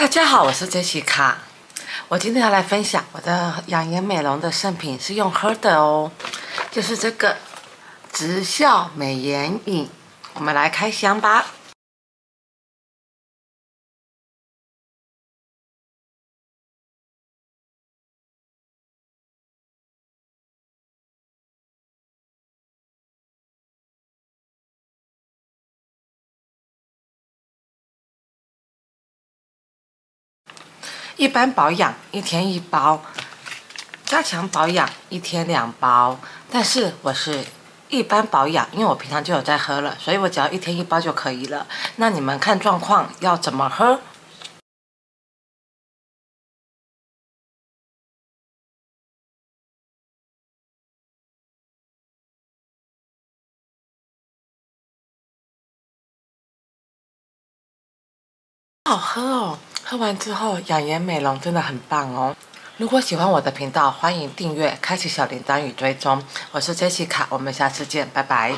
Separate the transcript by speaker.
Speaker 1: 大家好，我是杰西卡。我今天要来分享我的养颜美容的圣品是用喝的哦，就是这个直效美颜饮。我们来开箱吧。一般保养一天一包，加强保养一天两包。但是我是一般保养，因为我平常就有在喝了，所以我只要一天一包就可以了。那你们看状况要怎么喝？好喝哦！喝完之后养颜美容真的很棒哦。如果喜欢我的频道，欢迎订阅、开启小铃铛与追踪。我是 Jessica，我们下次见，拜拜。